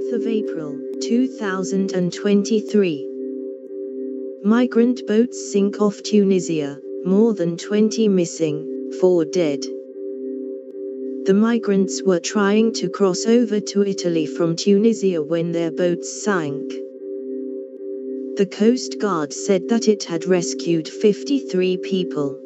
10th of April, 2023. Migrant boats sink off Tunisia, more than 20 missing, 4 dead. The migrants were trying to cross over to Italy from Tunisia when their boats sank. The Coast Guard said that it had rescued 53 people.